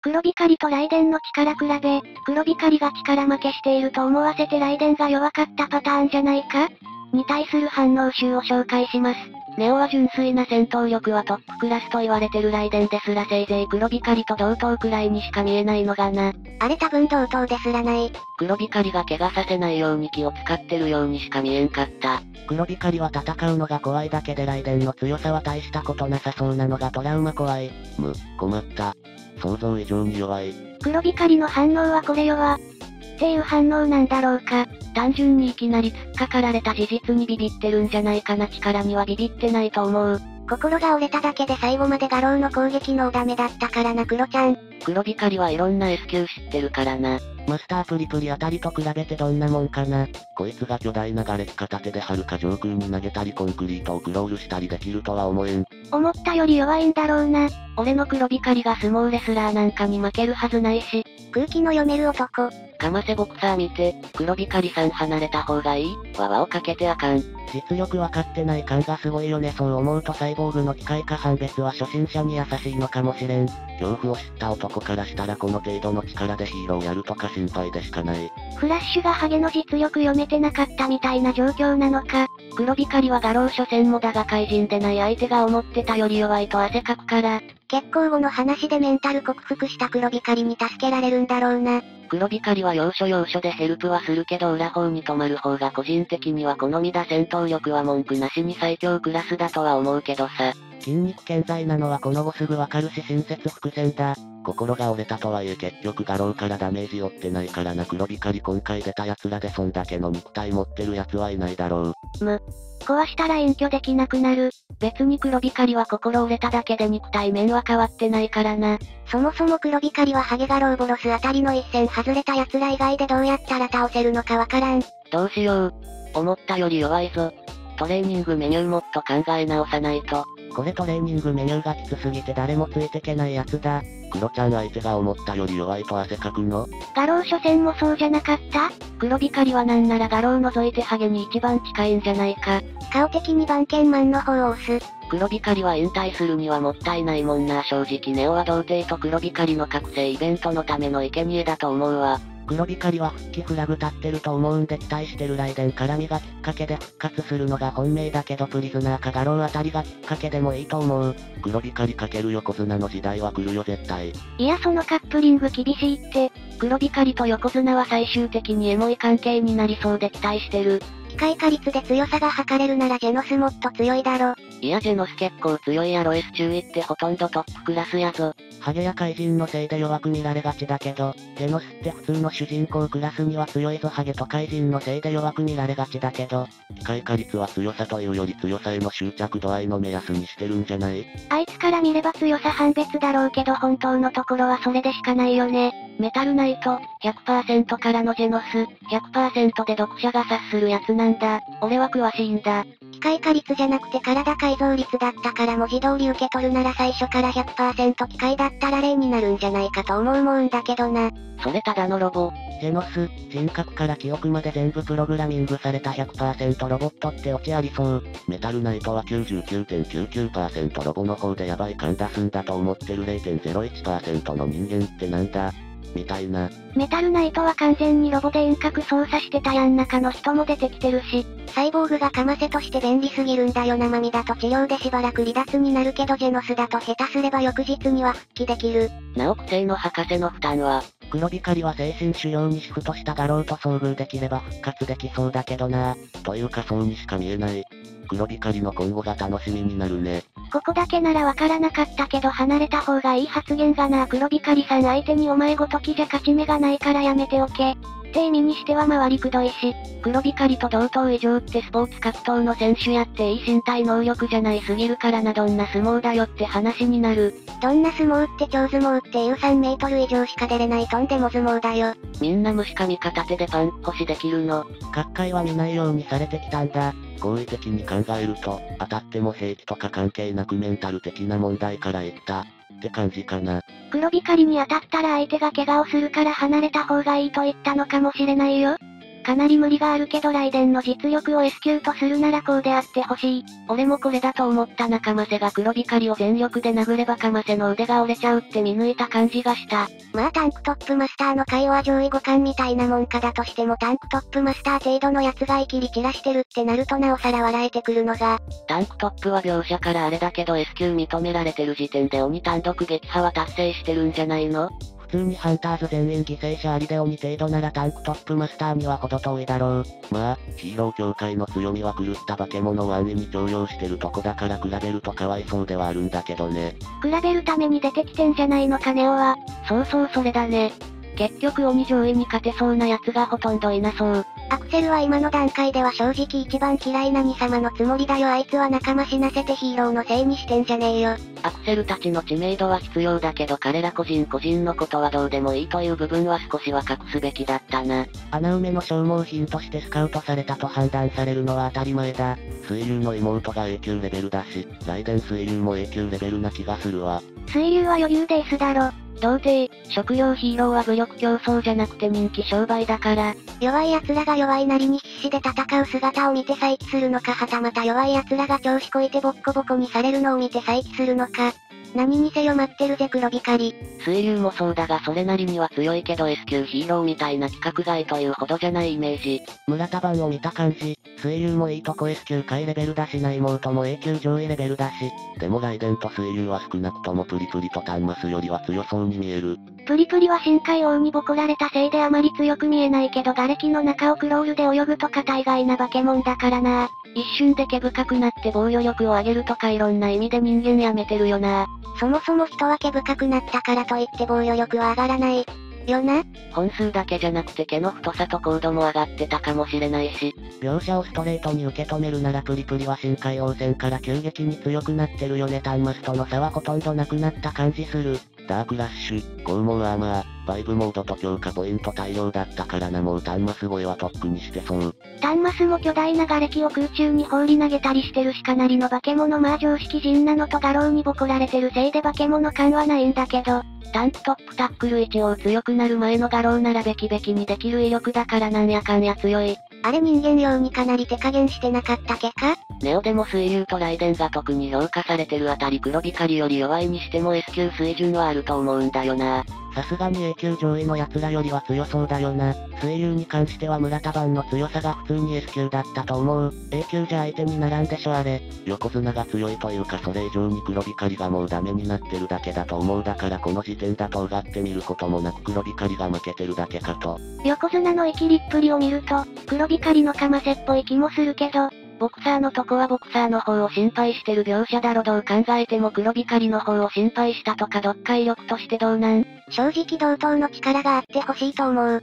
黒光と雷電の力比べ、黒光が力負けしていると思わせて雷電が弱かったパターンじゃないか？に対する反応集を紹介します。ネオは純粋な戦闘力はトップクラスと言われてる雷電ですらせいぜい黒光と同等くらいにしか見えないのがな。あれ多分同等ですらない。黒光が怪我させないように気を使ってるようにしか見えんかった。黒光は戦うのが怖いだけで雷電の強さは大したことなさそうなのがトラウマ怖い。む、困った。想像以上に弱い。黒光の反応はこれ弱。っていう反応なんだろうか。単純にいきなり突っかかられた事実にビビってるんじゃないかな力にはビビってないと思う。心が折れただけで最後まで画廊の攻撃のダメだったからな黒ちゃん。黒光はいろんな S 級知ってるからな。マスタープリプリあたりと比べてどんなもんかな。こいつが巨大なガレッ片手ではるか上空に投げたりコンクリートをクロールしたりできるとは思えん。思ったより弱いんだろうな。俺の黒光が相撲レスラーなんかに負けるはずないし。空気の読める男。かませボクサー見て、黒光さん離れた方がいい？わわをかけてあかん。実力分かってない感がすごいよねそう思うとサイボーグの機械化判別は初心者に優しいのかもしれん。恐怖を知った男からしたらこの程度の力でヒーローやるとか心配でしかない。フラッシュがハゲの実力読めてなかったみたいな状況なのか。黒光は画廊初戦もだが怪人でない相手が思ってたより弱いと汗かくから。結構後の話でメンタル克服した黒光に助けられるんだろうな。黒光は要所要所でヘルプはするけど裏方に止まる方が個人的には好みだ戦闘力は文句なしに最強クラスだとは思うけどさ。筋肉健在なのはこの後すぐわかるし親切伏線だ。心が折れたとはいえ結局画廊からダメージ負ってないからな黒光今回出た奴らでそんだけの肉体持ってる奴はいないだろう。む。壊したら隠居できなくなる。別に黒光は心折れただけで肉体面は変わってないからな。そもそも黒光はハゲガローボロスあたりの一戦外れた奴ら以外でどうやったら倒せるのかわからん。どうしよう。思ったより弱いぞ。トレーニングメニューもっと考え直さないと。これトレーニングメニューがきつすぎて誰もついてけないやつだ。クロちゃん相手が思ったより弱いと汗かくの？画廊初戦もそうじゃなかった？黒光はなんなら画廊除いてハゲに一番近いんじゃないか。顔的に番犬マンの方を押す。黒光は引退するにはもったいないもんな正直ネオは童貞と黒光の覚醒イベントのための生贄だと思うわ。黒光は復帰フラグ立ってると思うんで期待してる雷電絡みがきっかけで復活するのが本命だけどプリズナーかガローあたりがきっかけでもいいと思う。黒光かける横綱の時代は来るよ絶対。いやそのカップリング厳しいって、黒光と横綱は最終的にエモい関係になりそうで期待してる。機械化率で強さが測れるならジェノスもっと強いだろ。いやジェノス結構強いやろ S 注意ってほとんどトップクラスやぞ。ハゲや怪人のせいで弱く見られがちだけど、ジェノスって普通の主人公クラスには強いぞハゲと怪人のせいで弱く見られがちだけど、機械化率は強さというより強さへの執着度合いの目安にしてるんじゃない？あいつから見れば強さ判別だろうけど本当のところはそれでしかないよね。メタルナイト、100%からのジェノス、100%で読者が察するやつなんだ。俺は詳しいんだ。機械化率じゃなくて体改造率だったから文字通り受け取るなら最初から100%機械だったら例になるんじゃないかと思うもんだけどな。それただのロボ。ジェノス、人格から記憶まで全部プログラミングされた100%ロボットってオチありそう。メタルナイトは99.99%ロボの方でヤバい感出すんだと思ってる0.01%の人間ってなんだ？みたいな。メタルナイトは完全にロボで遠隔操作してたやん中の人も出てきてるし。サイボーグがかませとして便利すぎるんだよ生身だと治療でしばらく離脱になるけどジェノスだと下手すれば翌日には復帰できる。なお苦性の博士の負担は、黒光は精神腫瘍にシフトしただろうと遭遇できれば復活できそうだけどな。というかそうにしか見えない。黒光の今後が楽しみになるね。ここだけならわからなかったけど離れた方がいい発言がな黒光さん相手にお前ごときじゃ勝ち目がないからやめておけ。って意味にしては回りくどいし、黒光と同等以上ってスポーツ格闘の選手やっていい身体能力じゃないすぎるからなどんな相撲だよって話になる。どんな相撲って超相撲っていう3メートル以上しか出れないとんでも相撲だよ。みんな虫かみ片手でパン腰できるの。各界は見ないようにされてきたんだ。好意的に考えると、当たっても兵器とか関係なくメンタル的な問題から言った。って感じかな。黒光に当たったら相手が怪我をするから離れた方がいいと言ったのかもしれないよ。かなり無理があるけどライデンの実力を S 級とするならこうであってほしい。俺もこれだと思った仲間瀬が黒光りを全力で殴ればかませの腕が折れちゃうって見抜いた感じがした。まあタンクトップマスターの会は上位互換みたいなもんかだとしてもタンクトップマスター程度の奴が生きり散らしてるってなるとなおさら笑えてくるのが、タンクトップは描写からあれだけど S 級認められてる時点で鬼単独撃破は達成してるんじゃないの？普通にハンターズ全員犠牲者ありで鬼程度ならタンクトップマスターには程遠いだろう。まあ、ヒーロー協会の強みは狂った化け物を安易に強要してるとこだから比べるとかわいそうではあるんだけどね。比べるために出てきてんじゃないのかネオは。そうそうそれだね。結局鬼上位に勝てそうな奴がほとんどいなそう。アクセルは今の段階では正直一番嫌いな兄様のつもりだよあいつは仲間死なせてヒーローのせいにしてんじゃねえよ。アクセルたちの知名度は必要だけど彼ら個人個人のことはどうでもいいという部分は少しは隠すべきだったな。穴埋めの消耗品としてスカウトされたと判断されるのは当たり前だ。水流の妹が A 級レベルだし、ライデン水流も A 級レベルな気がするわ。水流は余裕で S だろ。童貞、食用ヒーローは武力競争じゃなくて人気商売だから、弱い奴らが弱いなりに必死で戦う姿を見て再起するのかはたまた弱い奴らが調子こいてボッコボコにされるのを見て再起するのか。何にせよ待ってるぜ黒光。水流もそうだがそれなりには強いけど S 級ヒーローみたいな規格外というほどじゃないイメージ。村田版を見た感じ、水流もいいとこ S 級下位レベルだしな妹も A 級上位レベルだし、でもライデンと水流は少なくともプリプリとタンマスよりは強そうに見える。プリプリは深海王にボコられたせいであまり強く見えないけど瓦礫の中をクロールで泳ぐとか大概な化け物だからな。一瞬で毛深くなって防御力を上げるとかいろんな意味で人間やめてるよな。そもそも人は毛深くなったからといって防御力は上がらない。よな？本数だけじゃなくて毛の太さと高度も上がってたかもしれないし、描写をストレートに受け止めるならプリプリは深海王戦から急激に強くなってるよねタンマスとの差はほとんどなくなった感じする。ダークラッシュ、拷問アーマー、バイブモードと強化ポイント大量だったからなもうタンマス超えはとっくにしてそう。タンマスも巨大な瓦礫を空中に放り投げたりしてるしかなりの化け物まあ常識人なのと画廊にボコられてるせいで化け物感はないんだけど、タンクトップタックル一応強くなる前の画廊ならべきべきにできる威力だからなんやかんや強い。あれ人間用にかなり手加減してなかったけかネオでも水流とライデンが特に評価されてるあたり黒光より弱いにしても S 級水準はあると思うんだよな。さすがに A 級上位の奴らよりは強そうだよな。水流に関しては村田版の強さが普通に S 級だったと思う。A 級じゃ相手にならんでしょあれ。横綱が強いというかそれ以上に黒光がもうダメになってるだけだと思うだからこの時点だとうがってみることもなく黒光が負けてるだけかと。横綱の生きりっぷりを見ると、黒光のかませっぽい気もするけど、ボクサーのとこはボクサーの方を心配してる描写だろどう考えても黒光の方を心配したとか読解力としてどうなん？正直同等の力があってほしいと思う。